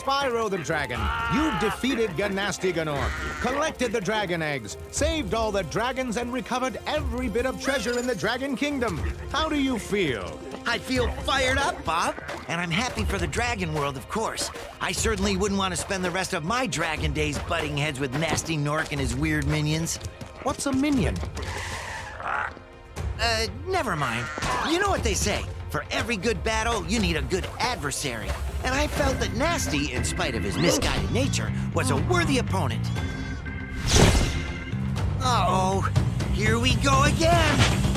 Spyro the Dragon, you defeated Gnasty Gnorc, collected the dragon eggs, saved all the dragons, and recovered every bit of treasure in the Dragon Kingdom. How do you feel? I feel fired up, Bob. And I'm happy for the dragon world, of course. I certainly wouldn't want to spend the rest of my dragon days butting heads with Gnasty Gnorc and his weird minions. What's a minion? Uh, never mind. You know what they say. For every good battle, you need a good adversary. And I felt that Gnasty, in spite of his misguided nature, was a worthy opponent. Uh-oh, here we go again!